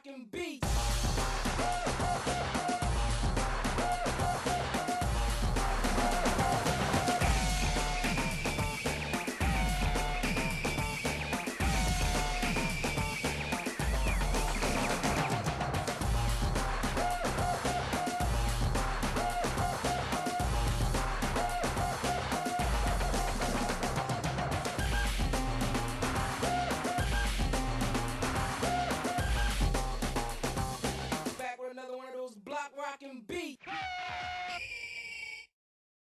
I can be. Rockin' beat.